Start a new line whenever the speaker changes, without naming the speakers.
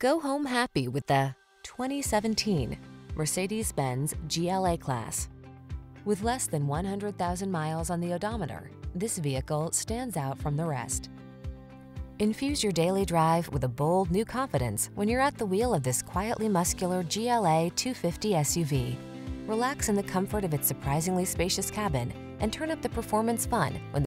Go home happy with the 2017 Mercedes-Benz GLA Class. With less than 100,000 miles on the odometer, this vehicle stands out from the rest. Infuse your daily drive with a bold new confidence when you're at the wheel of this quietly muscular GLA 250 SUV. Relax in the comfort of its surprisingly spacious cabin and turn up the performance fun when